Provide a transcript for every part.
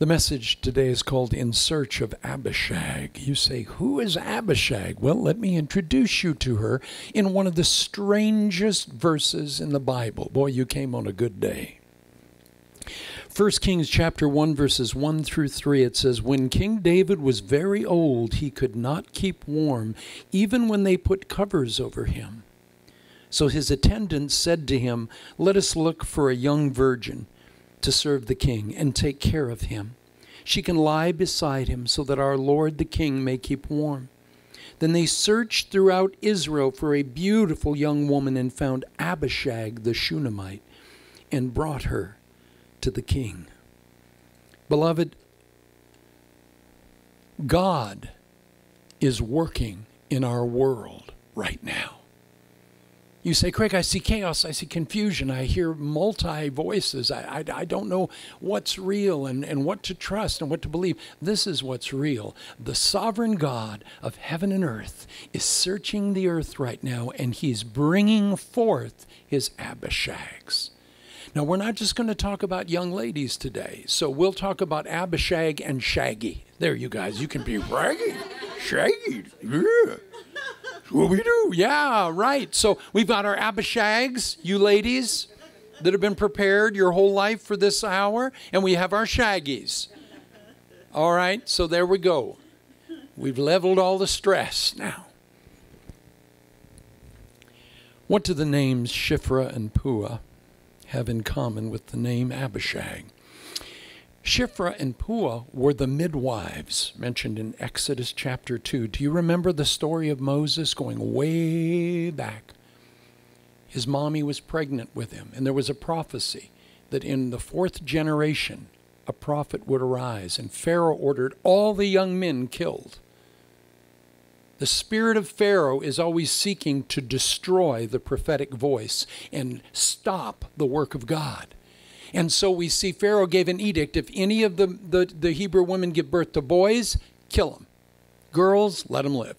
The message today is called In Search of Abishag. You say, Who is Abishag? Well, let me introduce you to her in one of the strangest verses in the Bible. Boy, you came on a good day. 1 Kings chapter 1 verses 1 through 3 it says when King David was very old he could not keep warm even when they put covers over him. So his attendants said to him, "Let us look for a young virgin to serve the king and take care of him. She can lie beside him so that our lord the king may keep warm. Then they searched throughout Israel for a beautiful young woman and found Abishag the Shunammite and brought her to the king. Beloved, God is working in our world right now. You say, Craig, I see chaos, I see confusion, I hear multi voices, I, I, I, don't know what's real and, and what to trust and what to believe. This is what's real. The sovereign God of heaven and earth is searching the earth right now, and he's bringing forth his Abishags. Now, we're not just going to talk about young ladies today, so we'll talk about Abishag and Shaggy. There, you guys, you can be raggy, shaggy. Yeah what we do. Yeah, right. So we've got our Abishags, you ladies that have been prepared your whole life for this hour, and we have our Shaggies. All right, so there we go. We've leveled all the stress now. What do the names Shiphrah and Puah have in common with the name Abishag? Shiphrah and Puah were the midwives mentioned in Exodus chapter 2. Do you remember the story of Moses going way back? His mommy was pregnant with him, and there was a prophecy that in the fourth generation a prophet would arise, and Pharaoh ordered all the young men killed. The spirit of Pharaoh is always seeking to destroy the prophetic voice and stop the work of God. And so we see Pharaoh gave an edict if any of the, the, the Hebrew women give birth to boys, kill them. Girls, let them live.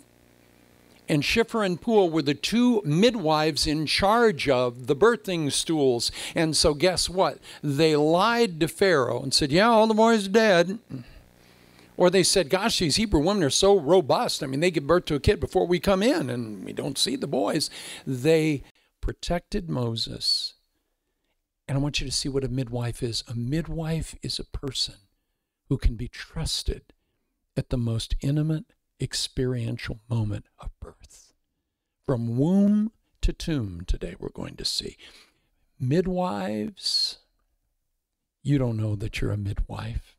And Shiphrah and Puah were the two midwives in charge of the birthing stools. And so, guess what? They lied to Pharaoh and said, Yeah, all the boys are dead. Or they said, Gosh, these Hebrew women are so robust. I mean, they give birth to a kid before we come in and we don't see the boys. They protected Moses and I want you to see what a midwife is. A midwife is a person who can be trusted at the most intimate, experiential moment of birth. From womb to tomb, today we're going to see. Midwives, you don't know that you're a midwife.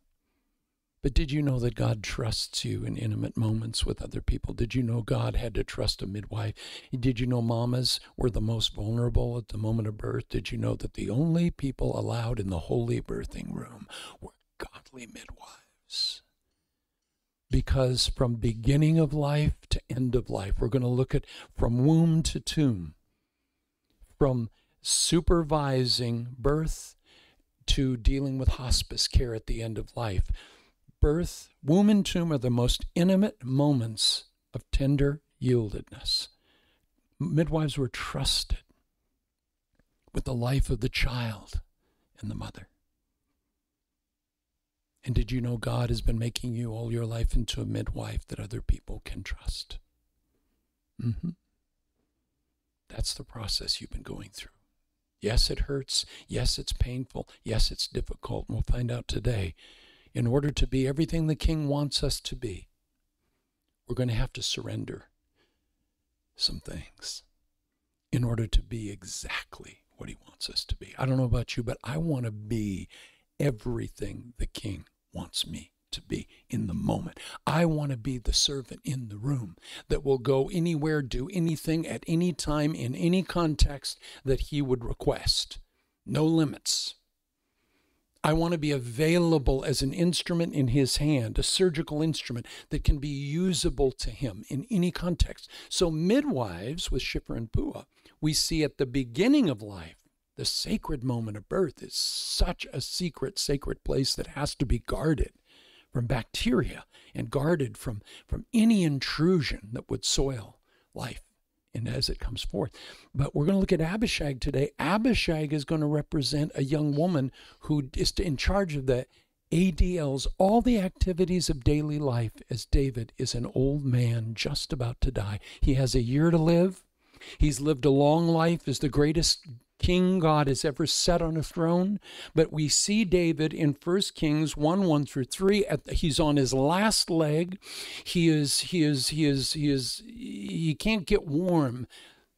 But did you know that God trusts you in intimate moments with other people? Did you know God had to trust a midwife? Did you know mamas were the most vulnerable at the moment of birth? Did you know that the only people allowed in the holy birthing room were godly midwives? Because from beginning of life to end of life, we're going to look at from womb to tomb, from supervising birth to dealing with hospice care at the end of life birth, womb and tomb are the most intimate moments of tender yieldedness. Midwives were trusted with the life of the child and the mother. And did you know God has been making you all your life into a midwife that other people can trust? Mm-hmm. That's the process you've been going through. Yes, it hurts. Yes, it's painful. Yes, it's difficult. And we'll find out today in order to be everything the King wants us to be, we're going to have to surrender some things in order to be exactly what He wants us to be. I don't know about you, but I want to be everything the King wants me to be in the moment. I want to be the servant in the room that will go anywhere, do anything at any time, in any context that He would request. No limits. I want to be available as an instrument in his hand, a surgical instrument that can be usable to him in any context. So, midwives with Shiphrah and Puah, we see at the beginning of life, the sacred moment of birth is such a secret, sacred place that has to be guarded from bacteria and guarded from, from any intrusion that would soil life and as it comes forth. But we're going to look at Abishag today. Abishag is going to represent a young woman who is in charge of the ADLs all the activities of daily life as David is an old man just about to die. He has a year to live. He's lived a long life as the greatest king God has ever set on a throne. But we see David in 1 Kings 1 1 through 3. At, he's on his last leg. He is, he is, he is, he is, he can't get warm.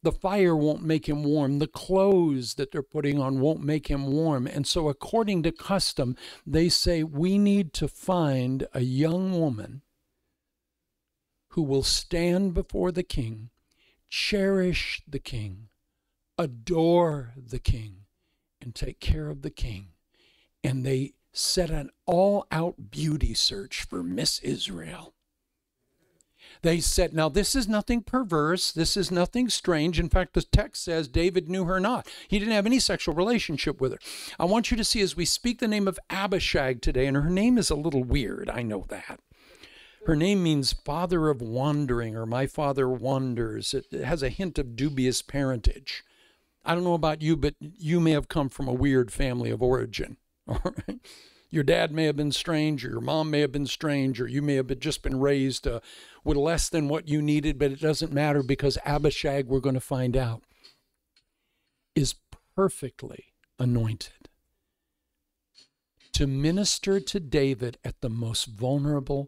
The fire won't make him warm. The clothes that they're putting on won't make him warm. And so, according to custom, they say we need to find a young woman who will stand before the king, cherish the king, adore the king, and take care of the king. And they set an all out beauty search for Miss Israel. They said, Now, this is nothing perverse. This is nothing strange. In fact, the text says David knew her not. He didn't have any sexual relationship with her. I want you to see as we speak the name of Abishag today, and her name is a little weird. I know that. Her name means father of wandering, or my father wanders. It has a hint of dubious parentage. I don't know about you, but you may have come from a weird family of origin. All right. Your dad may have been strange, or your mom may have been strange, or you may have been, just been raised uh, with less than what you needed, but it doesn't matter because Abishag, we're going to find out, is perfectly anointed to minister to David at the most vulnerable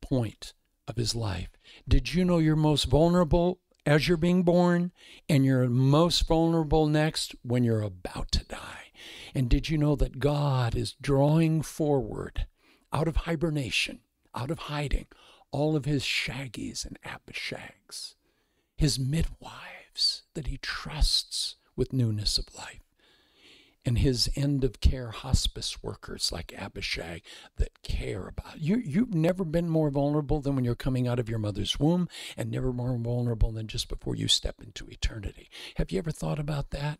point of his life. Did you know you're most vulnerable as you're being born, and you're most vulnerable next when you're about to die. And did you know that God is drawing forward out of hibernation, out of hiding, all of his shaggies and abishags, his midwives that he trusts with newness of life? And his end of care hospice workers like Abishag that care about you. You've never been more vulnerable than when you're coming out of your mother's womb, and never more vulnerable than just before you step into eternity. Have you ever thought about that?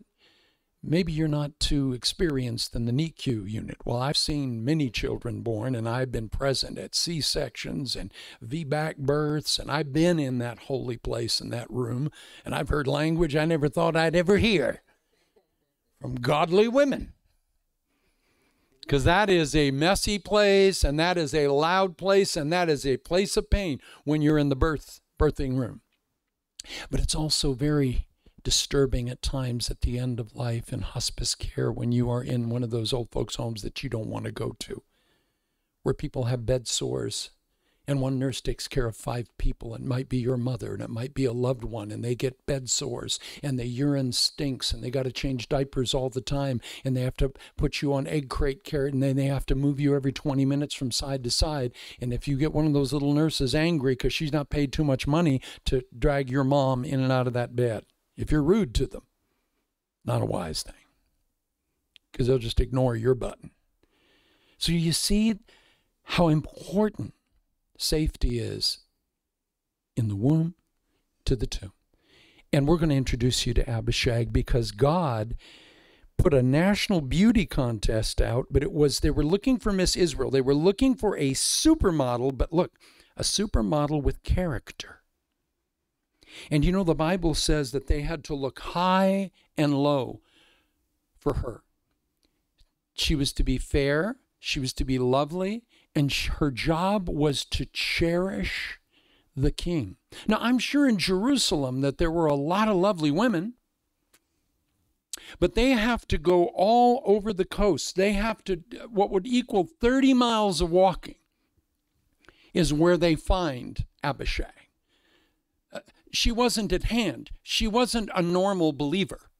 Maybe you're not too experienced in the NICU unit. Well, I've seen many children born, and I've been present at C sections and VBAC births, and I've been in that holy place in that room, and I've heard language I never thought I'd ever hear from godly women. Because that is a messy place, and that is a loud place, and that is a place of pain when you're in the birth birthing room. But it's also very disturbing at times at the end of life in hospice care when you are in one of those old folks' homes that you don't want to go to, where people have bed sores and one nurse takes care of five people. It might be your mother and it might be a loved one, and they get bed sores and the urine stinks and they got to change diapers all the time and they have to put you on egg crate care and then they have to move you every 20 minutes from side to side. And if you get one of those little nurses angry because she's not paid too much money to drag your mom in and out of that bed, if you're rude to them, not a wise thing because they'll just ignore your button. So you see how important safety is in the womb to the tomb. And we're going to introduce you to Abishag because God put a national beauty contest out, but it was they were looking for Miss Israel. They were looking for a supermodel, but look, a supermodel with character. And you know, the Bible says that they had to look high and low for her. She was to be fair, she was to be lovely, and her job was to cherish the king. Now, I'm sure in Jerusalem that there were a lot of lovely women, but they have to go all over the coast. They have to, what would equal 30 miles of walking, is where they find Abishag. Uh, she wasn't at hand, she wasn't a normal believer.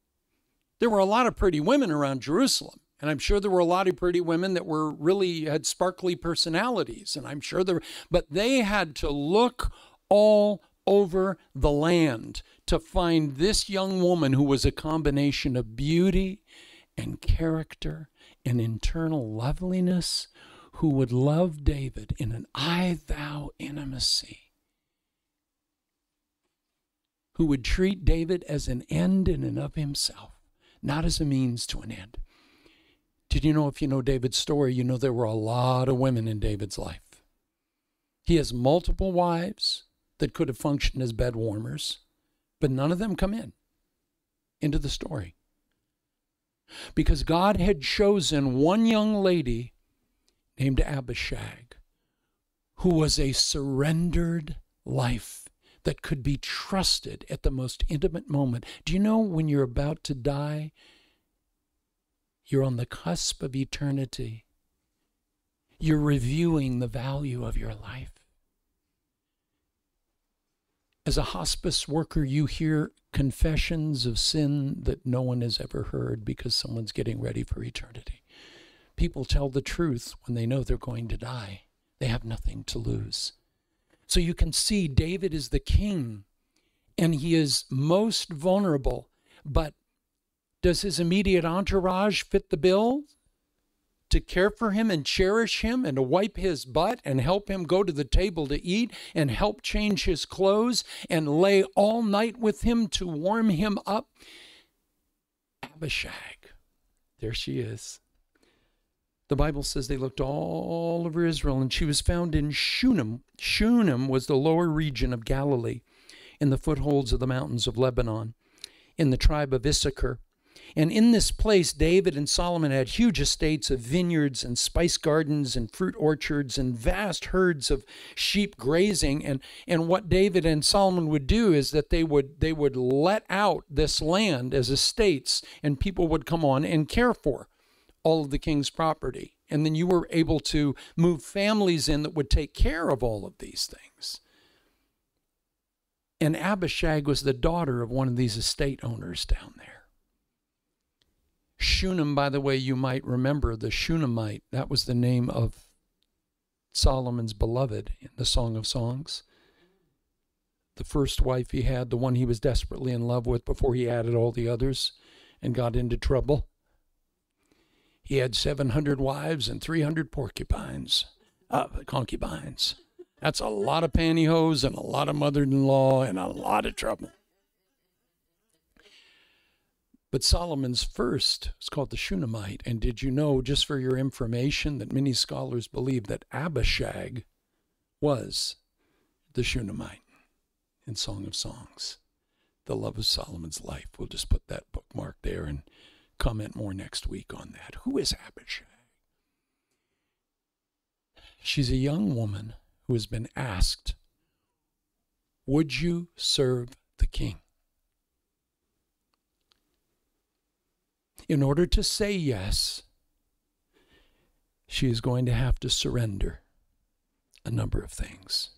There were a lot of pretty women around Jerusalem. And I'm sure there were a lot of pretty women that were really had sparkly personalities. And I'm sure there, but they had to look all over the land to find this young woman who was a combination of beauty and character and internal loveliness, who would love David in an I thou intimacy, who would treat David as an end in and of himself, not as a means to an end. Did you know if you know David's story, you know there were a lot of women in David's life? He has multiple wives that could have functioned as bed warmers, but none of them come in into the story. Because God had chosen one young lady named Abishag, who was a surrendered life that could be trusted at the most intimate moment. Do you know when you're about to die, you're on the cusp of eternity? You're reviewing the value of your life. As a hospice worker, you hear confessions of sin that no one has ever heard because someone's getting ready for eternity. People tell the truth when they know they're going to die. They have nothing to lose. So you can see David is the king and he is most vulnerable. But does his immediate entourage fit the bill? to care for him and cherish him and to wipe his butt and help him go to the table to eat and help change his clothes and lay all night with him to warm him up. Abishag, there she is. The Bible says they looked all over Israel, and she was found in Shunem. Shunem was the lower region of Galilee, in the footholds of the mountains of Lebanon, in the tribe of Issachar. And in this place, David and Solomon had huge estates of vineyards and spice gardens and fruit orchards and vast herds of sheep grazing. And, and what David and Solomon would do is that they would, they would let out this land as estates, and people would come on and care for all of the king's property. And then you were able to move families in that would take care of all of these things. And Abishag was the daughter of one of these estate owners down there. Shunem, by the way, you might remember the Shunammite. That was the name of Solomon's beloved in the Song of Songs. The first wife he had, the one he was desperately in love with before he added all the others and got into trouble. He had 700 wives and 300 porcupines, uh, concubines. That's a lot of pantyhose and a lot of mother in law and a lot of trouble. But Solomon's first is called the Shunammite. And did you know, just for your information, that many scholars believe that Abishag was the Shunammite in Song of Songs? The love of Solomon's life. We'll just put that bookmark there and comment more next week on that. Who is Abishag? She's a young woman who has been asked, Would you serve the king? In order to say yes, she is going to have to surrender a number of things.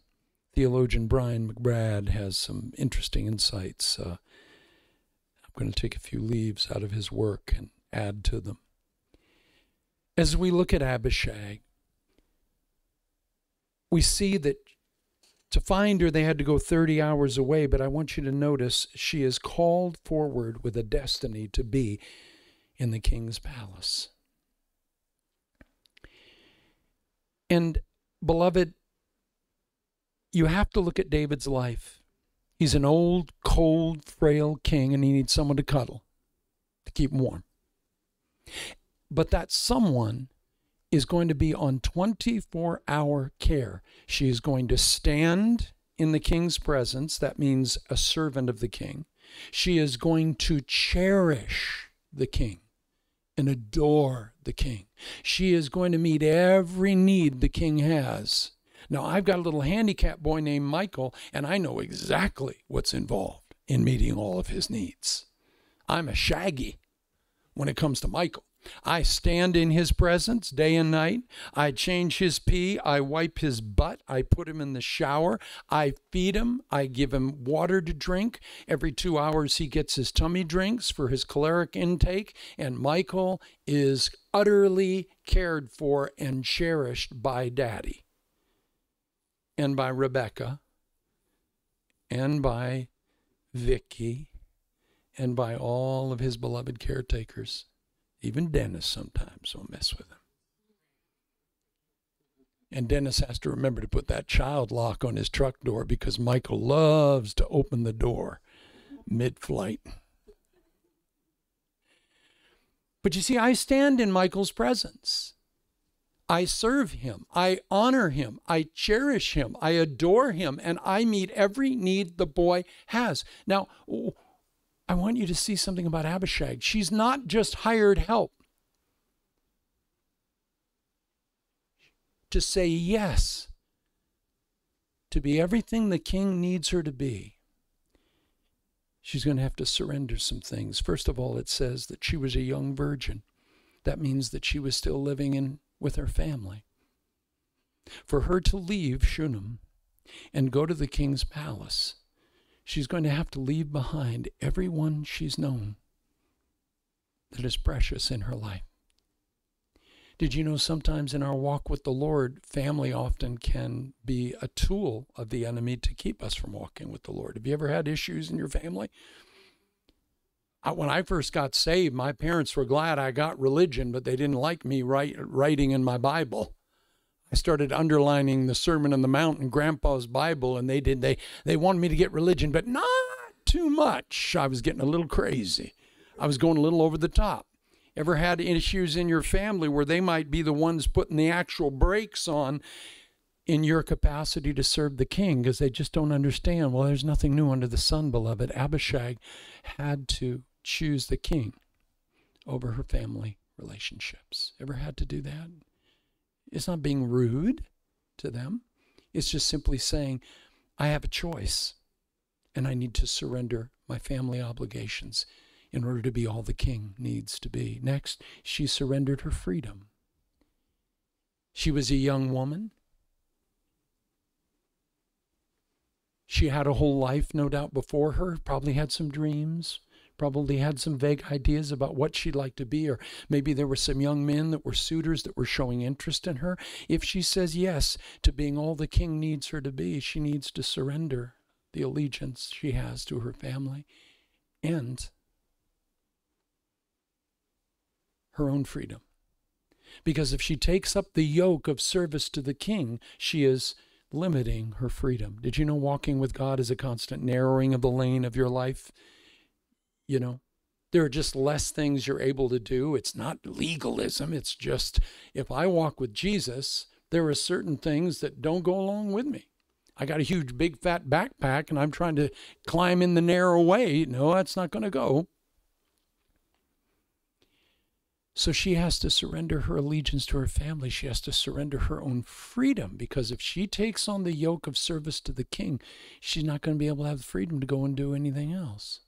Theologian Brian McBride has some interesting insights. Uh, I'm going to take a few leaves out of his work and add to them. As we look at Abishag, we see that to find her, they had to go 30 hours away, but I want you to notice she is called forward with a destiny to be in the king's palace. And, beloved, you have to look at David's life. He's an old, cold, frail king, and he needs someone to cuddle to keep him warm. But that someone is going to be on 24 hour care. She is going to stand in the king's presence. That means a servant of the king. She is going to cherish the king and adore the king. She is going to meet every need the king has. Now, I've got a little handicap boy named Michael, and I know exactly what's involved in meeting all of his needs. I'm a shaggy when it comes to Michael. I stand in his presence day and night. I change his pee. I wipe his butt. I put him in the shower. I feed him. I give him water to drink. Every two hours, he gets his tummy drinks for his caloric intake. And Michael is utterly cared for and cherished by Daddy and by Rebecca and by Vicky and by all of his beloved caretakers. Even Dennis sometimes will mess with him. And Dennis has to remember to put that child lock on his truck door because Michael loves to open the door mid flight. But you see, I stand in Michael's presence. I serve him. I honor him. I cherish him. I adore him. And I meet every need the boy has. Now, I want you to see something about Abishag. She's not just hired help. to say yes, to be everything the king needs her to be, she's going to have to surrender some things. First of all, it says that she was a young virgin. That means that she was still living in with her family. For her to leave Shunem and go to the king's palace, she's going to have to leave behind everyone she's known that is precious in her life. Did you know sometimes in our walk with the Lord, family often can be a tool of the enemy to keep us from walking with the Lord? Have you ever had issues in your family? I, when I first got saved, my parents were glad I got religion, but they didn't like me write, writing in my Bible. I started underlining the Sermon on the Mount in Grandpa's Bible, and they did. They they wanted me to get religion, but not too much. I was getting a little crazy. I was going a little over the top. Ever had issues in your family where they might be the ones putting the actual brakes on in your capacity to serve the king because they just don't understand? Well, there's nothing new under the sun, beloved. Abishag had to choose the king over her family relationships. Ever had to do that? It's not being rude to them. It's just simply saying, I have a choice and I need to surrender my family obligations in order to be all the king needs to be. Next, she surrendered her freedom. She was a young woman. She had a whole life, no doubt, before her, probably had some dreams, probably had some vague ideas about what she'd like to be, or maybe there were some young men that were suitors that were showing interest in her. If she says yes to being all the king needs her to be, she needs to surrender the allegiance she has to her family and her own freedom. Because if she takes up the yoke of service to the king, she is limiting her freedom. Did you know walking with God is a constant narrowing of the lane of your life? You know there are just less things you're able to do. It's not legalism. It's just if i walk with jesus there are certain things that don't go along with me. I got a huge big fat backpack and i'm trying to climb in the narrow way. No that's not going to go. So she has to surrender her allegiance to her family. She has to surrender her own freedom because if she takes on the yoke of service to the king, she's not going to be able to have the freedom to go and do anything else.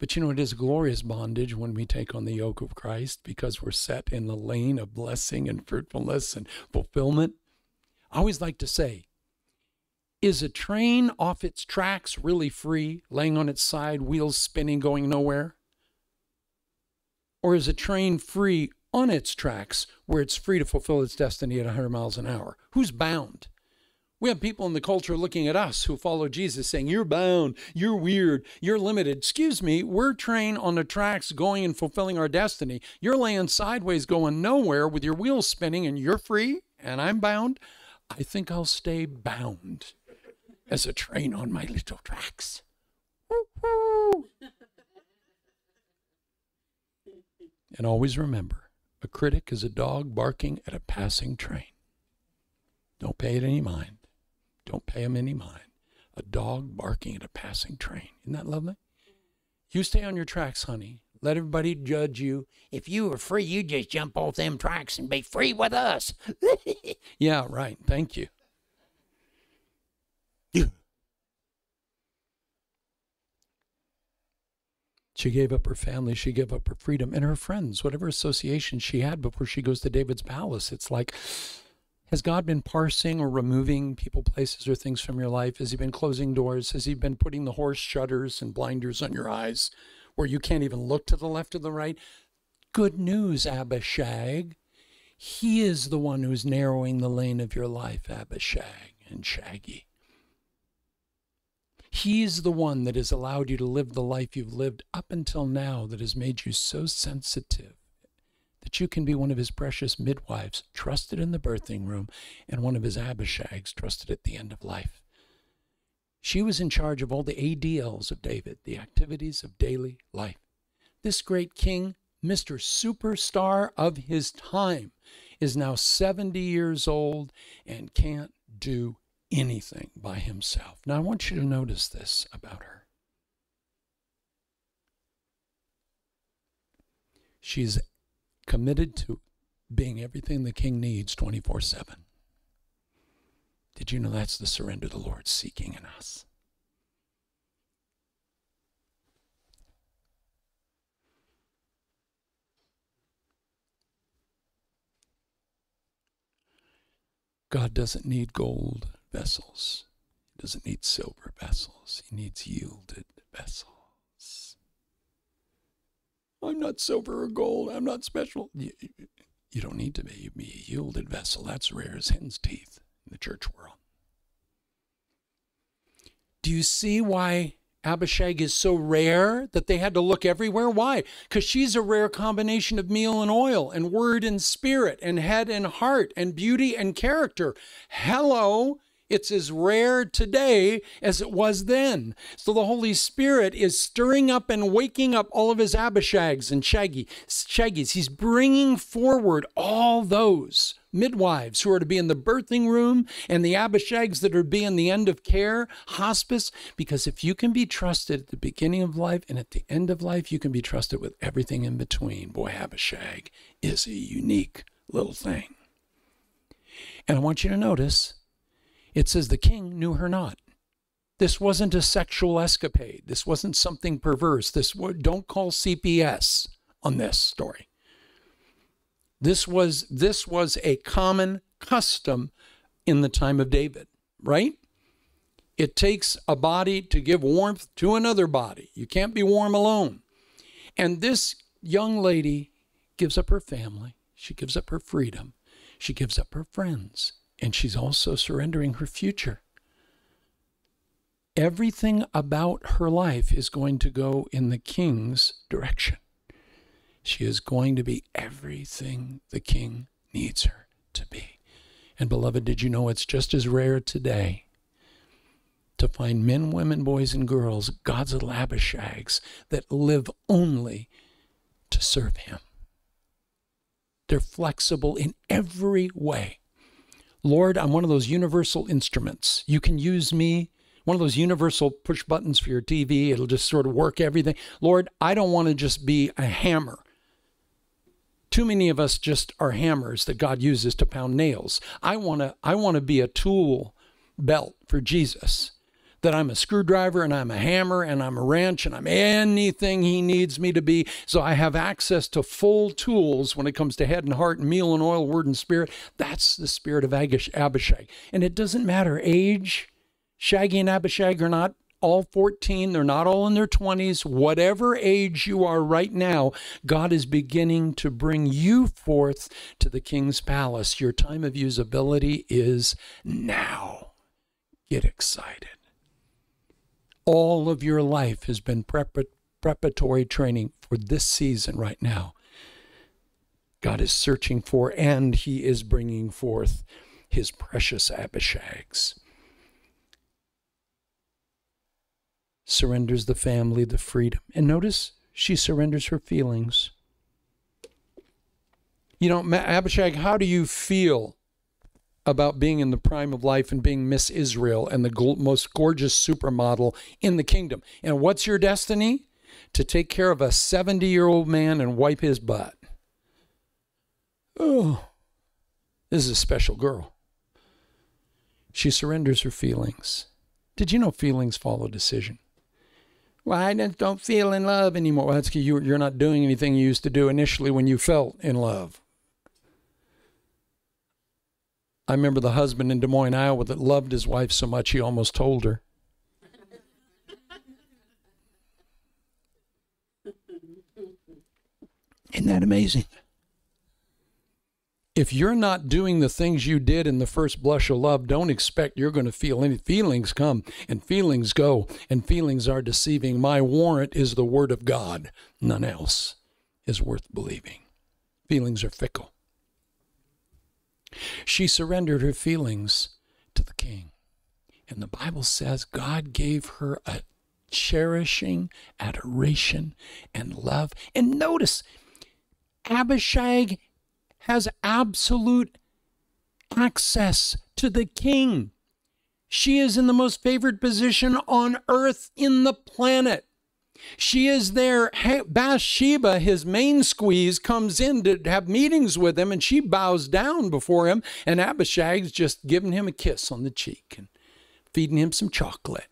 But you know, it is glorious bondage when we take on the yoke of Christ because we're set in the lane of blessing and fruitfulness and fulfillment. I always like to say, is a train off its tracks really free, laying on its side, wheels spinning, going nowhere? Or is a train free on its tracks where it's free to fulfill its destiny at 100 miles an hour? Who's bound? We have people in the culture looking at us who follow Jesus saying, You're bound, you're weird, you're limited. Excuse me, we're trained on the tracks going and fulfilling our destiny. You're laying sideways going nowhere with your wheels spinning and you're free and I'm bound. I think I'll stay bound as a train on my little tracks. and always remember a critic is a dog barking at a passing train. Don't pay it any mind. Don't pay them any mind. A dog barking at a passing train. Isn't that lovely? You stay on your tracks, honey. Let everybody judge you. If you were free, you'd just jump off them tracks and be free with us. yeah, right. Thank you. She gave up her family, she gave up her freedom and her friends, whatever association she had before she goes to David's palace. It's like, has God been parsing or removing people, places, or things from your life? Has He been closing doors? Has He been putting the horse shutters and blinders on your eyes where you can't even look to the left or the right? Good news, Abishag. He is the one who's narrowing the lane of your life, Abishag and Shaggy. He's the one that has allowed you to live the life you've lived up until now that has made you so sensitive you can be one of his precious midwives, trusted in the birthing room, and one of his Abishags, trusted at the end of life. She was in charge of all the ADLs of David, the activities of daily life. This great king, Mr. Superstar of his time, is now 70 years old and can't do anything by himself. Now, I want you to notice this about her. She's committed to being everything the king needs 24 7. Did you know that's the surrender the Lord's seeking in us? God doesn't need gold vessels. He doesn't need silver vessels. He needs yielded vessels. I'm not silver or gold. I'm not special. You, you don't need to be. You be a yielded vessel. That's rare as hen's teeth in the church world. Do you see why Abishag is so rare that they had to look everywhere. Why? Because she's a rare combination of meal and oil, and word and spirit, and head and heart, and beauty and character. Hello. It's as rare today as it was then. So the Holy Spirit is stirring up and waking up all of his Abishags and Shaggy, Shaggies. He's bringing forward all those midwives who are to be in the birthing room and the Abishags that are to be in the end of care, hospice. Because if you can be trusted at the beginning of life and at the end of life, you can be trusted with everything in between. Boy, Abishag is a unique little thing. And I want you to notice it says the king knew her not. This wasn't a sexual escapade. This wasn't something perverse. This don't call CPS on this story. This was this was a common custom in the time of David, right? It takes a body to give warmth to another body. You can't be warm alone. And this young lady gives up her family. She gives up her freedom. She gives up her friends and she's also surrendering her future. Everything about her life is going to go in the king's direction. She is going to be everything the king needs her to be. And, beloved, did you know it's just as rare today to find men, women, boys, and girls, God's little Abishags, that live only to serve Him? They're flexible in every way. Lord, I'm one of those universal instruments. You can use me, one of those universal push buttons for your TV. It'll just sort of work everything. Lord, I don't want to just be a hammer. Too many of us just are hammers that God uses to pound nails. I want to I want to be a tool belt for Jesus that I'm a screwdriver and I'm a hammer and I'm a wrench and I'm anything he needs me to be. So I have access to full tools when it comes to head and heart and meal and oil, word and spirit. That's the spirit of Abishag. And it doesn't matter age, Shaggy and Abishag are not all 14, they're not all in their 20s. Whatever age you are right now, God is beginning to bring you forth to the king's palace. Your time of usability is now. Get excited all of your life has been preparatory training for this season right now. God is searching for and he is bringing forth his precious Abishags. Surrenders the family, the freedom. And notice she surrenders her feelings. You know, Abishag, how do you feel about being in the prime of life and being Miss Israel and the most gorgeous supermodel in the kingdom. And what's your destiny? To take care of a 70 year old man and wipe his butt. Oh, this is a special girl. She surrenders her feelings. Did you know feelings follow decision? Well, I just don't feel in love anymore. Well, that's because you're not doing anything you used to do initially when you felt in love. I remember the husband in Des Moines, Iowa, that loved his wife so much he almost told her. Isn't that amazing? If you're not doing the things you did in the first blush of love, don't expect you're going to feel any feelings come and feelings go, and feelings are deceiving. My warrant is the word of God. None else is worth believing. Feelings are fickle. She surrendered her feelings to the king. And the Bible says God gave her a cherishing adoration and love. And notice, Abishag has absolute access to the king. She is in the most favored position on earth in the planet. She is there. Bathsheba, his main squeeze, comes in to have meetings with him, and she bows down before him. And Abishag's just giving him a kiss on the cheek and feeding him some chocolate.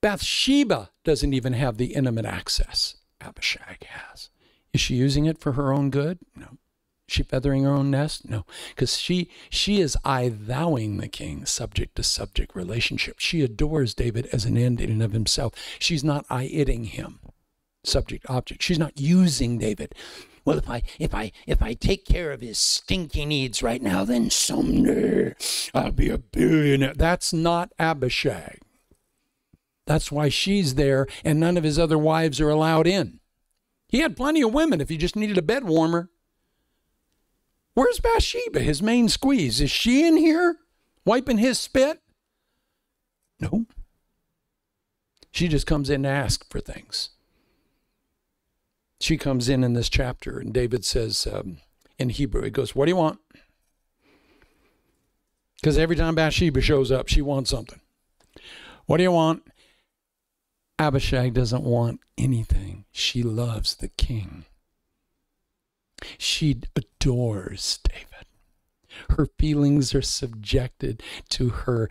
Bathsheba doesn't even have the intimate access Abishag has. Is she using it for her own good? No. She feathering her own nest? No, because she she is I thouing the king, subject to subject relationship. She adores David as an end in and of himself. She's not I itting him, subject object. She's not using David. Well, if I if I if I take care of his stinky needs right now, then someday I'll be a billionaire. That's not Abishag. That's why she's there, and none of his other wives are allowed in. He had plenty of women if he just needed a bed warmer. Where's Bathsheba, his main squeeze? Is she in here wiping his spit? No. She just comes in to ask for things. She comes in in this chapter, and David says um, in Hebrew, he goes, What do you want? Because every time Bathsheba shows up, she wants something. What do you want? Abishag doesn't want anything. She loves the king. She adores David. Her feelings are subjected to her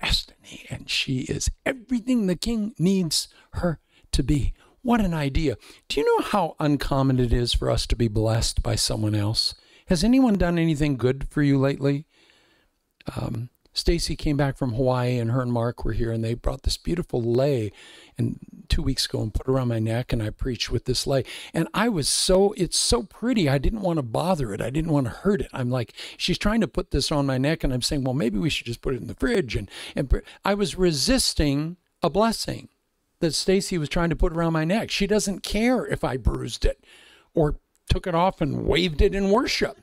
destiny, and she is everything the king needs her to be. What an idea. Do you know how uncommon it is for us to be blessed by someone else? Has anyone done anything good for you lately? Um, Stacy came back from Hawaii and her and Mark were here and they brought this beautiful lei and two weeks ago and put around my neck and I preached with this lei. And I was so it's so pretty. I didn't want to bother it. I didn't want to hurt it. I'm like, she's trying to put this on my neck and I'm saying, well, maybe we should just put it in the fridge. And and I was resisting a blessing that Stacy was trying to put around my neck. She doesn't care if I bruised it or took it off and waved it in worship.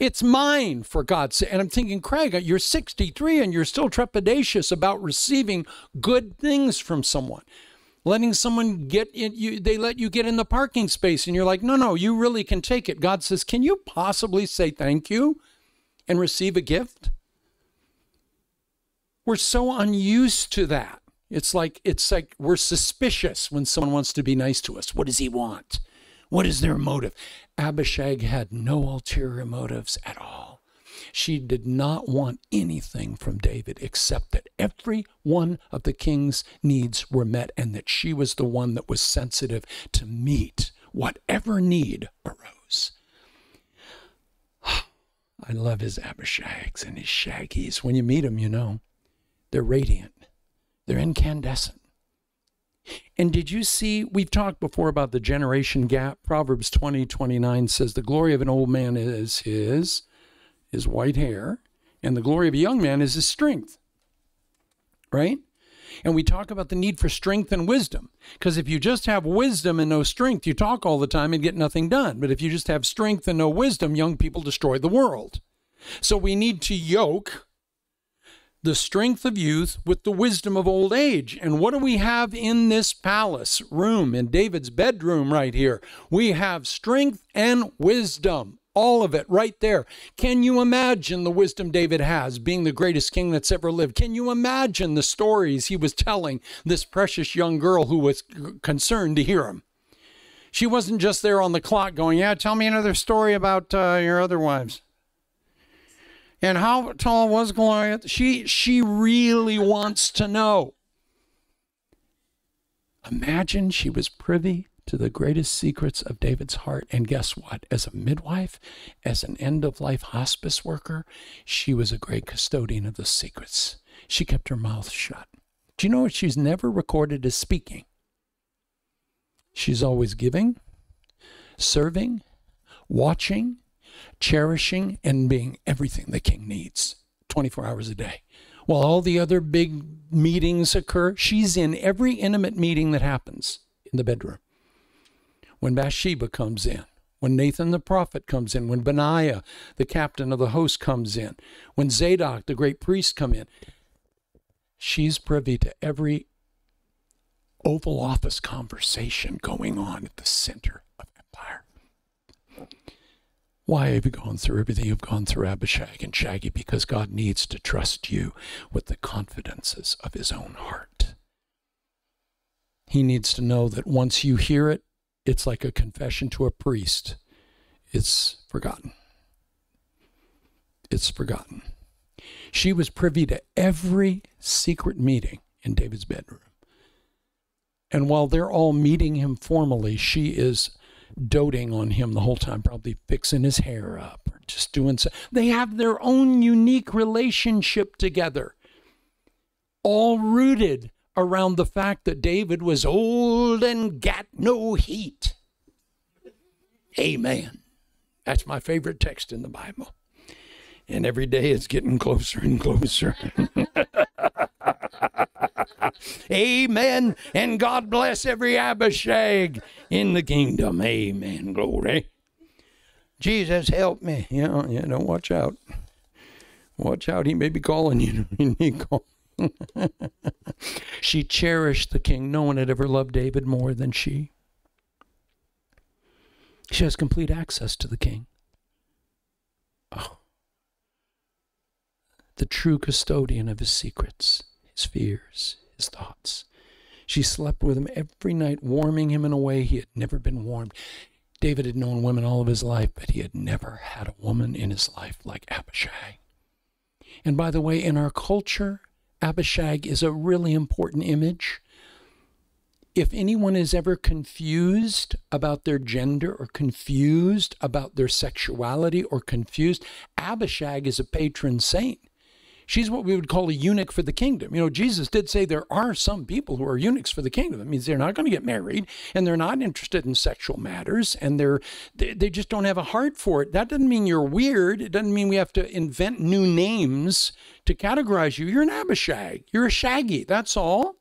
It's mine, for God's sake. And I'm thinking, Craig, you're 63 and you're still trepidatious about receiving good things from someone. Letting someone get in, you, they let you get in the parking space, and you're like, no, no, you really can take it. God says, can you possibly say thank you and receive a gift? We're so unused to that. It's like it's like we're suspicious when someone wants to be nice to us. What does he want? What is their motive? Abishag had no ulterior motives at all. She did not want anything from David except that every one of the king's needs were met and that she was the one that was sensitive to meet whatever need arose. I love his Abishags and his Shaggies. When you meet them, you know, they're radiant, they're incandescent. And did you see, we've talked before about the generation gap. Proverbs 20, 29 says, The glory of an old man is his, his white hair, and the glory of a young man is his strength. Right? And we talk about the need for strength and wisdom. Because if you just have wisdom and no strength, you talk all the time and get nothing done. But if you just have strength and no wisdom, young people destroy the world. So we need to yoke the strength of youth with the wisdom of old age. And what do we have in this palace room, in David's bedroom right here? We have strength and wisdom. All of it right there. Can you imagine the wisdom David has, being the greatest king that's ever lived? Can you imagine the stories he was telling this precious young girl who was concerned to hear him? She wasn't just there on the clock going, Yeah, tell me another story about uh, your other wives. And how tall was Goliath? She she really wants to know. Imagine she was privy to the greatest secrets of David's heart. And guess what? As a midwife, as an end of life hospice worker, she was a great custodian of the secrets. She kept her mouth shut. Do you know what she's never recorded as speaking? She's always giving, serving, watching, cherishing and being everything the king needs 24 hours a day. While all the other big meetings occur, she's in every intimate meeting that happens in the bedroom. When Bathsheba comes in, when Nathan the prophet comes in, when Benaiah, the captain of the host, comes in, when Zadok, the great priest, come in, she's privy to every Oval Office conversation going on at the center. Why have you gone through everything you've gone through, Abishag and Shaggy? Because God needs to trust you with the confidences of his own heart. he needs to know that once you hear it, it's like a confession to a priest. It's forgotten. It's forgotten. She was privy to every secret meeting in David's bedroom. And while they're all meeting him formally, she is doting on him the whole time, probably fixing his hair up or just doing so. They have their own unique relationship together, all rooted around the fact that David was old and got no heat. Amen. That's my favorite text in the Bible. And every day it's getting closer and closer. Amen. And God bless every Abishag in the kingdom. Amen. Glory. Jesus, help me. You know, you know, watch out. Watch out. He may be calling you. He call. she cherished the king. No one had ever loved David more than she. She has complete access to the king. Oh. The true custodian of his secrets, his fears, his thoughts. She slept with him every night, warming him in a way he had never been warmed. David had known women all of his life, but he had never had a woman in his life like Abishag. And by the way, in our culture, Abishag is a really important image. If anyone is ever confused about their gender or confused about their sexuality or confused, Abishag is a patron saint. She's what we would call a eunuch for the kingdom. You know, Jesus did say there are some people who are eunuchs for the kingdom. That means they're not going to get married and they're not interested in sexual matters and they're they, they just don't have a heart for it. That doesn't mean you're weird. It doesn't mean we have to invent new names to categorize you. You're an Abishag. You're a shaggy. That's all.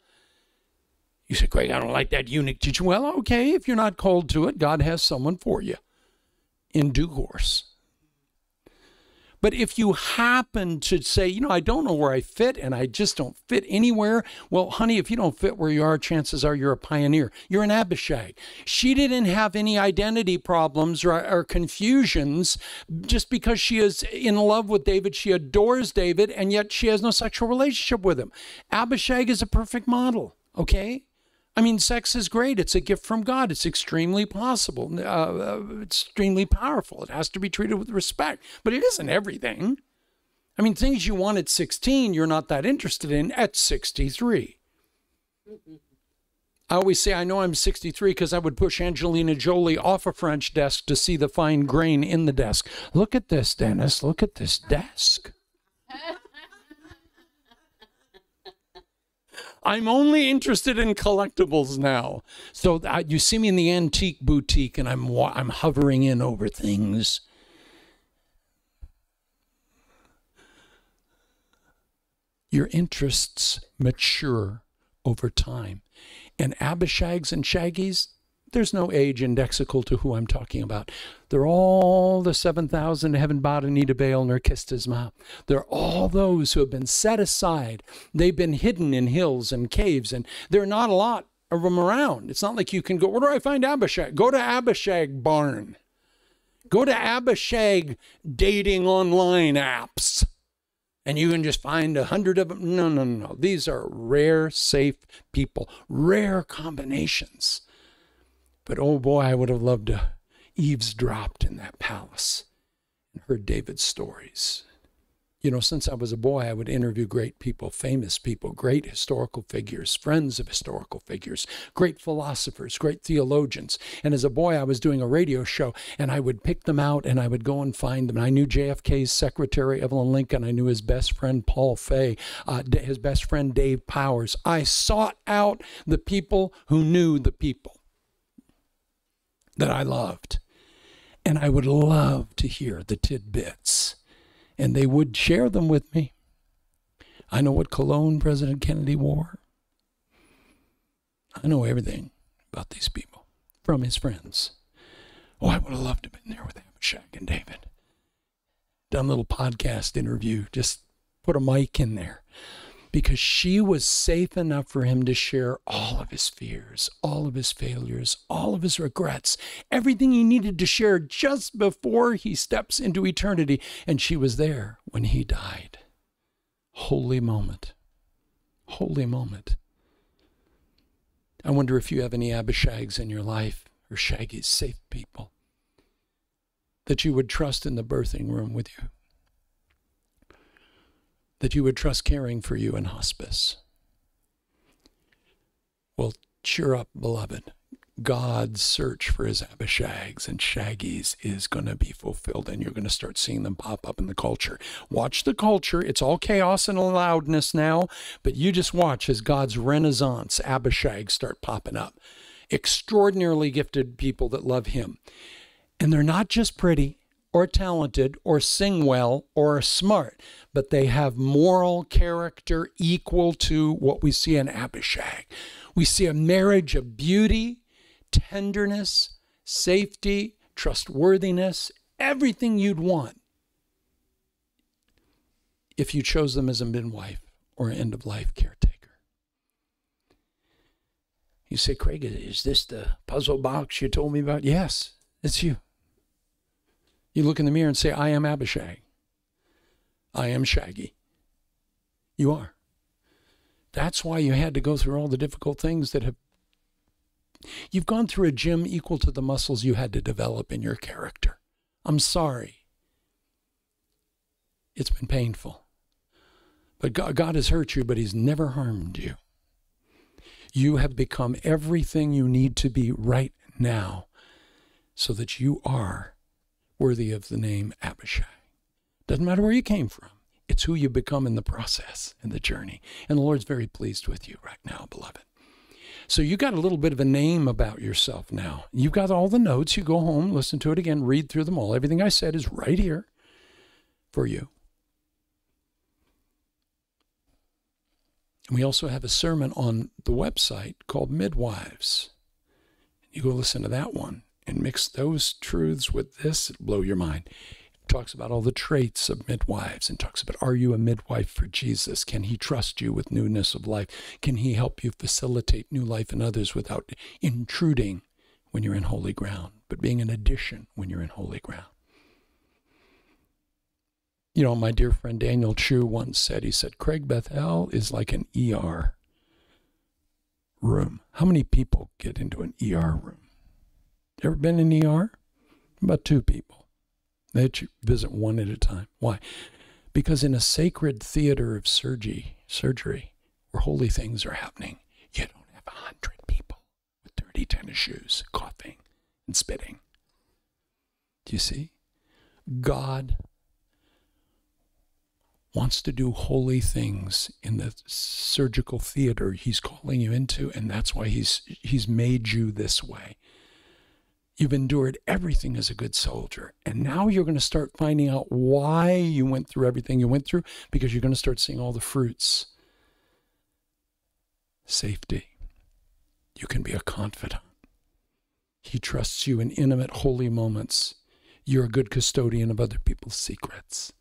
You say, Craig, I don't like that eunuch teaching. Well, okay, if you're not called to it, God has someone for you in due course. But if you happen to say, you know, I don't know where I fit and I just don't fit anywhere, well, honey, if you don't fit where you are, chances are you're a pioneer. You're an Abishag. She didn't have any identity problems or, or confusions just because she is in love with David. She adores David, and yet she has no sexual relationship with him. Abishag is a perfect model, okay? I mean, sex is great. It's a gift from God. It's extremely possible, uh, uh, extremely powerful. It has to be treated with respect, but it isn't everything. I mean, things you want at 16, you're not that interested in at 63. I always say I know I'm 63 because I would push Angelina Jolie off a French desk to see the fine grain in the desk. Look at this, Dennis. Look at this desk. I'm only interested in collectibles now. So uh, you see me in the antique boutique, and I'm I'm hovering in over things. Your interests mature over time, and Abishags and Shaggies there's no age indexical to who I'm talking about. They're all the 7,000 who haven't bowed a Baal nor kissed his mouth. They're all those who have been set aside. They've been hidden in hills and caves, and there are not a lot of them around. It's not like you can go, where do I find Abishag? Go to Abishag Barn. Go to Abishag dating online apps and you can just find a hundred of them. No, no, no, no. These are rare, safe people, rare combinations. But oh boy, I would have loved to eavesdropped in that palace and heard David's stories. You know, since I was a boy, I would interview great people, famous people, great historical figures, friends of historical figures, great philosophers, great theologians. And as a boy, I was doing a radio show and I would pick them out and I would go and find them. And I knew JFK's secretary, Evelyn Lincoln. I knew his best friend, Paul Fay, uh, his best friend, Dave Powers. I sought out the people who knew the people that I loved. And I would love to hear the tidbits. And they would share them with me. I know what cologne President Kennedy wore. I know everything about these people from his friends. Oh, I would have loved to have been there with Abishag and David. Done a little podcast interview, just put a mic in there because she was safe enough for him to share all of his fears, all of his failures, all of his regrets, everything he needed to share just before he steps into eternity. And she was there when he died. Holy moment. Holy moment. I wonder if you have any Abishags in your life or Shaggies, safe people that you would trust in the birthing room with you, that you would trust caring for you in hospice. Well, cheer up, beloved. God's search for his Abishags and Shaggies is going to be fulfilled, and you're going to start seeing them pop up in the culture. Watch the culture. It's all chaos and loudness now, but you just watch as God's Renaissance Abishags start popping up. Extraordinarily gifted people that love him. And they're not just pretty or talented or sing well or smart, but they have moral character equal to what we see in Abishag. We see a marriage of beauty tenderness, safety, trustworthiness, everything you'd want if you chose them as a midwife or end of life caretaker. You say, Craig, is this the puzzle box you told me about? Yes, it's you. You look in the mirror and say, I am Abishag. I am Shaggy. You are. That's why you had to go through all the difficult things that have You've gone through a gym equal to the muscles you had to develop in your character. I'm sorry. It's been painful. But God, God, has hurt you, but He's never harmed you. You have become everything you need to be right now so that you are worthy of the name Abishag. Doesn't matter where you came from. It's who you become in the process, and the journey. And the Lord's very pleased with you right now, beloved. So you got a little bit of a name about yourself now. You've got all the notes. You go home, listen to it again, read through them all. Everything I said is right here for you. And we also have a sermon on the website called Midwives. You go listen to that one and mix those truths with this, it'll blow your mind talks about all the traits of midwives and talks about are you a midwife for Jesus? Can he trust you with newness of life? Can he help you facilitate new life in others without intruding when you're in holy ground, but being an addition when you're in holy ground? You know, my dear friend Daniel Chu once said, he said, Craig Bethel is like an ER room. How many people get into an ER room? Ever been in ER? About two people. They visit one at a time. Why? Because in a sacred theater of surgery, surgery, where holy things are happening, you don't have a hundred people with dirty tennis shoes coughing and spitting. Do you see? God wants to do holy things in the surgical theater he's calling you into and that's why he's he's made you this way You've endured everything as a good soldier. And now you're going to start finding out why you went through everything you went through because you're going to start seeing all the fruits. Safety. You can be a confidant. He trusts you in intimate, holy moments. You're a good custodian of other people's secrets.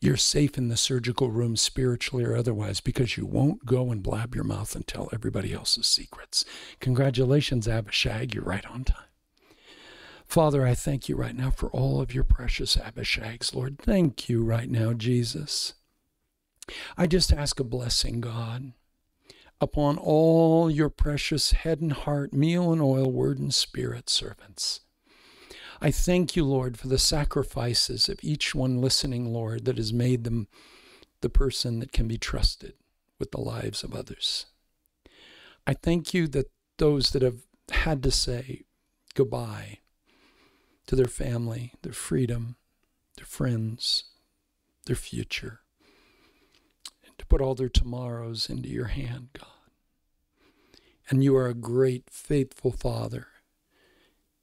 You're safe in the surgical room, spiritually or otherwise, because you won't go and blab your mouth and tell everybody else's secrets. Congratulations, Abishag. You're right on time. Father, I thank you right now for all of your precious Abishags, Lord. Thank you right now, Jesus. I just ask a blessing, God, upon all your precious head and heart, meal and oil, word and spirit servants. I thank you, Lord, for the sacrifices of each one listening, Lord, that has made them the person that can be trusted with the lives of others. I thank you that those that have had to say goodbye to their family, their freedom, their friends, their future, and to put all their tomorrows into your hand, God. And you are a great, faithful Father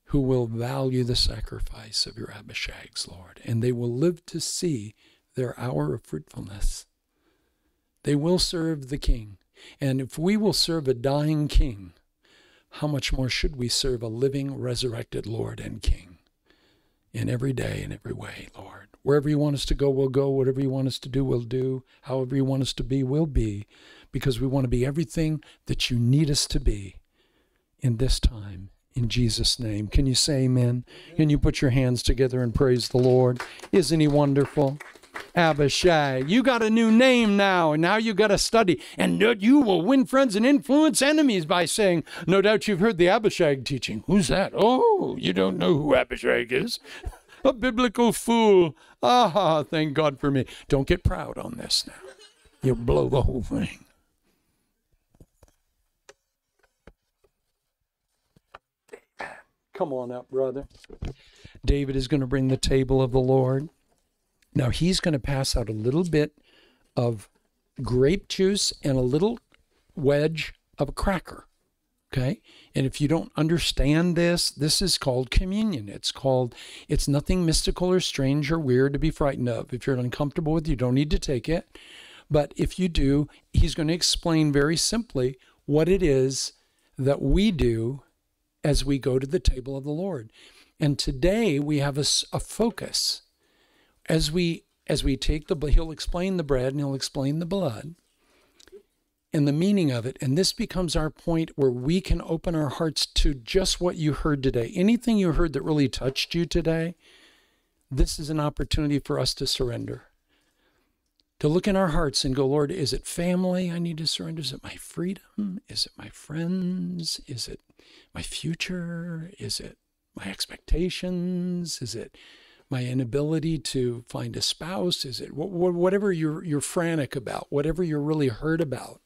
who will value the sacrifice of your Abishags, Lord, and they will live to see their hour of fruitfulness. They will serve the King. And if we will serve a dying King, how much more should we serve a living, resurrected Lord and King? In every day in every way, Lord. Wherever you want us to go, we'll go. Whatever you want us to do, we'll do. However you want us to be, we'll be, because we want to be everything that you need us to be in this time. In Jesus' name. Can you say amen? Can you put your hands together and praise the Lord? Isn't he wonderful? Abishag. You got a new name now, and now you got to study. And you will win friends and influence enemies by saying, No doubt you've heard the Abishag teaching. Who's that? Oh, you don't know who Abishag is? A biblical fool. Ah, thank God for me. Don't get proud on this now. You'll blow the whole thing. Come on up, brother. David is going to bring the table of the Lord. Now he's going to pass out a little bit of grape juice and a little wedge of a cracker. Okay. And if you don't understand this, this is called communion. It's called, it's nothing mystical or strange or weird to be frightened of. If you're uncomfortable with it, you don't need to take it. But if you do, he's going to explain very simply what it is that we do as we go to the table of the Lord. And today we have a, a focus as we as we take the he'll explain the bread and he'll explain the blood and the meaning of it. And this becomes our point where we can open our hearts to just what you heard today. Anything you heard that really touched you today this is an opportunity for us to surrender to look in our hearts and go lord is it family i need to surrender? Is it my freedom? Is it my friends? Is it my future? Is it my expectations? Is it my inability to find a spouse? Is it whatever you're you're frantic about, whatever you're really hurt about?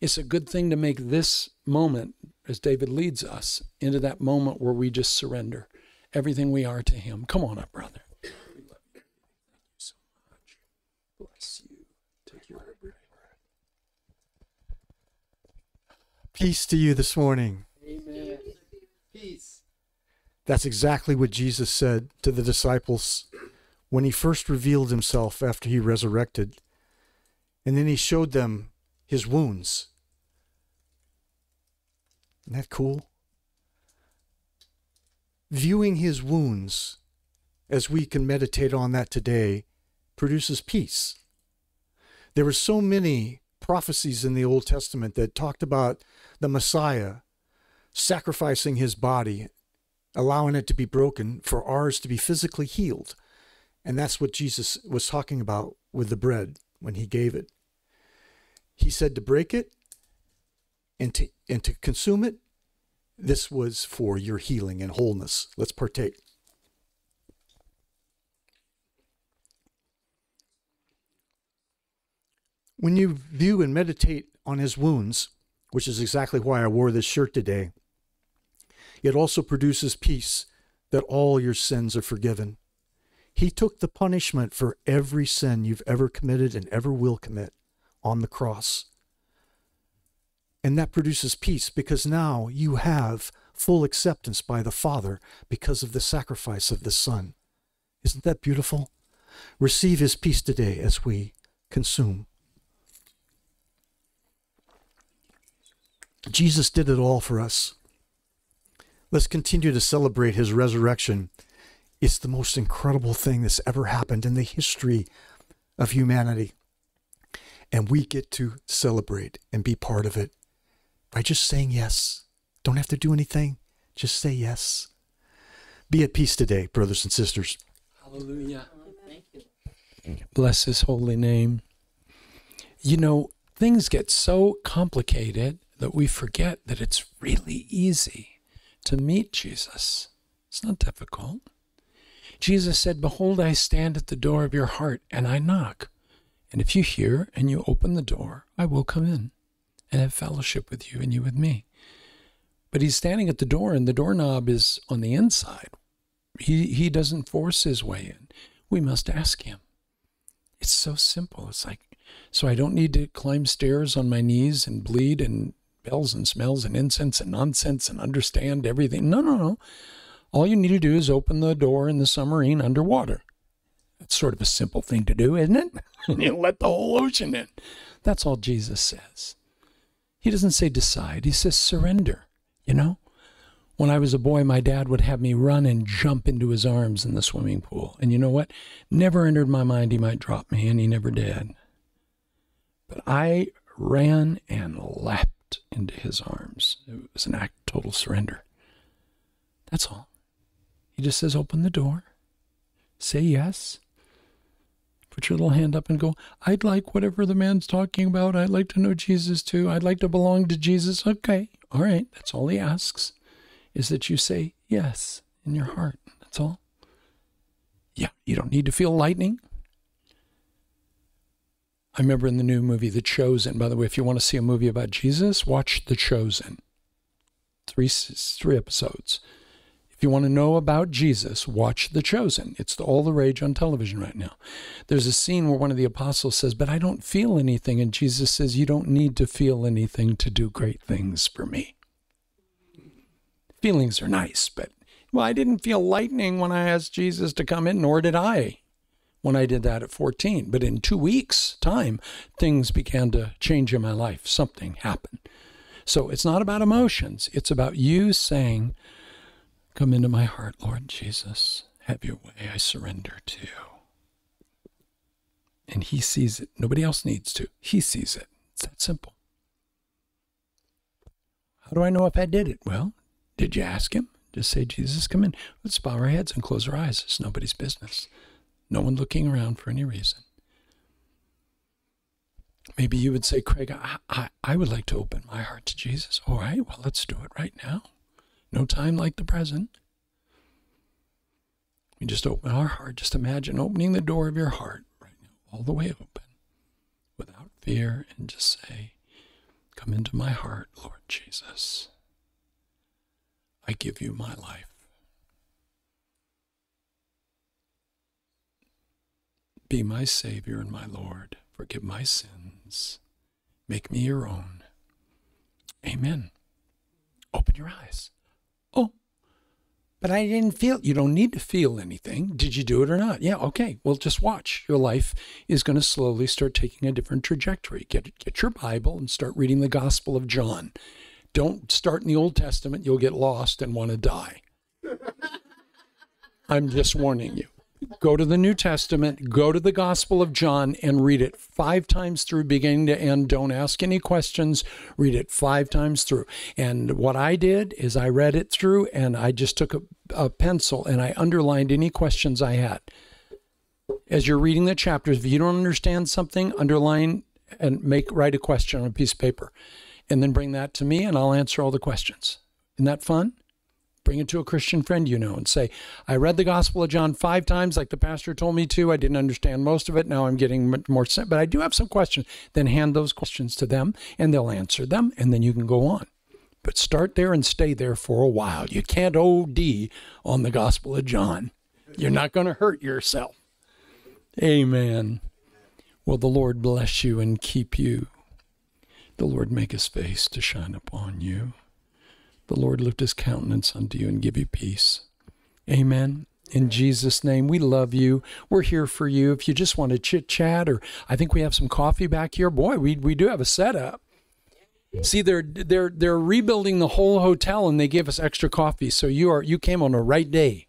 It's a good thing to make this moment, as David leads us, into that moment where we just surrender everything we are to Him. Come on up, brother. We love you. Thank you so much. Bless you. Take your Peace to you this morning. Amen. Peace. That's exactly what Jesus said to the disciples when he first revealed himself after he resurrected. And then he showed them his wounds. Isn't that cool? Viewing his wounds, as we can meditate on that today, produces peace. There were so many prophecies in the Old Testament that talked about the Messiah sacrificing his body allowing it to be broken for ours to be physically healed. And that's what Jesus was talking about with the bread when he gave it. He said to break it and to, and to consume it. This was for your healing and wholeness. Let's partake. When you view and meditate on his wounds, which is exactly why I wore this shirt today, it also produces peace that all your sins are forgiven. He took the punishment for every sin you've ever committed and ever will commit on the cross. And that produces peace because now you have full acceptance by the Father because of the sacrifice of the Son. Isn't that beautiful? Receive his peace today as we consume. Jesus did it all for us. Let's continue to celebrate his resurrection. It's the most incredible thing that's ever happened in the history of humanity. And we get to celebrate and be part of it by just saying yes. Don't have to do anything, just say yes. Be at peace today, brothers and sisters. Hallelujah. Thank you. Bless his holy name. You know, things get so complicated that we forget that it's really easy to meet Jesus. It's not difficult. Jesus said, Behold, I stand at the door of your heart and I knock. And if you hear and you open the door, I will come in and have fellowship with you and you with me. But he's standing at the door and the doorknob is on the inside. He, he doesn't force his way in. We must ask him. It's so simple. It's like, so I don't need to climb stairs on my knees and bleed and bells and smells and incense and nonsense and understand everything. No, no, no. All you need to do is open the door in the submarine underwater. It's sort of a simple thing to do, isn't it? you let the whole ocean in. That's all Jesus says. He doesn't say decide, he says surrender. You know? When I was a boy, my dad would have me run and jump into his arms in the swimming pool. And you know what? Never entered my mind he might drop me, and he never did. But I ran and lapped into his arms. It was an act of total surrender. That's all. He just says, open the door, say yes. Put your little hand up and go, I'd like whatever the man's talking about. I'd like to know Jesus too. I'd like to belong to Jesus. Okay. All right. That's all he asks is that you say yes in your heart. That's all. Yeah. You don't need to feel lightning. I remember in the new movie, The Chosen. By the way, if you want to see a movie about Jesus, watch The Chosen. Three, three episodes. If you want to know about Jesus, watch The Chosen. It's all the rage on television right now. There's a scene where one of the apostles says, But I don't feel anything. And Jesus says, You don't need to feel anything to do great things for me. Feelings are nice, but, well, I didn't feel lightning when I asked Jesus to come in, nor did I when I did that at 14. But in two weeks' time, things began to change in my life. Something happened. So it's not about emotions, it's about you saying, Come into my heart, Lord Jesus. Have your way. I surrender to you. And he sees it. Nobody else needs to. He sees it. It's that simple. How do I know if I did it? Well, did you ask him? Just say, Jesus, come in. Let's bow our heads and close our eyes. It's nobody's business. No one looking around for any reason. Maybe you would say, Craig, I, I, I would like to open my heart to Jesus. All right, well, let's do it right now. No time like the present. We just open our heart. Just imagine opening the door of your heart right now, all the way open, without fear, and just say, Come into my heart, Lord Jesus. I give you my life. Be my Savior and my Lord. Forgive my sins. Make me your own. Amen. Open your eyes. Oh, but I didn't feel. You don't need to feel anything. Did you do it or not? Yeah, okay. Well, just watch. Your life is going to slowly start taking a different trajectory. Get get your Bible and start reading the Gospel of John. Don't start in the Old Testament. You'll get lost and want to die. I'm just warning you. Go to the New Testament, go to the Gospel of John, and read it five times through, beginning to end. Don't ask any questions. Read it five times through. And what I did is I read it through and I just took a, a pencil and I underlined any questions I had. As you're reading the chapters, if you don't understand something, underline and make write a question on a piece of paper. And then bring that to me and I'll answer all the questions. Isn't that fun? Bring it to a Christian friend you know and say, I read the Gospel of John five times, like the pastor told me to. I didn't understand most of it. Now I'm getting more sense, but I do have some questions. Then hand those questions to them and they'll answer them, and then you can go on. But start there and stay there for a while. You can't OD on the Gospel of John. You're not going to hurt yourself. Amen. Will the Lord bless you and keep you? The Lord make his face to shine upon you the Lord lift his countenance unto you and give you peace. Amen. In Jesus' name, we love you. We're here for you. If you just want to chit chat, or I think we have some coffee back here. Boy, we, we do have a setup. See, they're they're they're rebuilding the whole hotel, and they gave us extra coffee. So you are you came on the right day.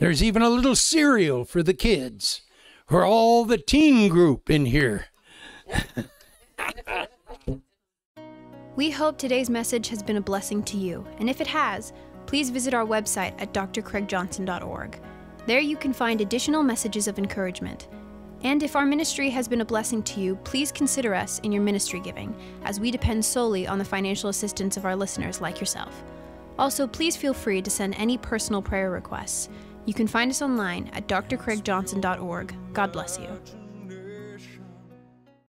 There's even a little cereal for the kids, for all the teen group in here. We hope today's message has been a blessing to you, and if it has, please visit our website at drcraigjohnson.org. There you can find additional messages of encouragement. And if our ministry has been a blessing to you, please consider us in your ministry giving, as we depend solely on the financial assistance of our listeners like yourself. Also, please feel free to send any personal prayer requests. You can find us online at drcraigjohnson.org. God bless you.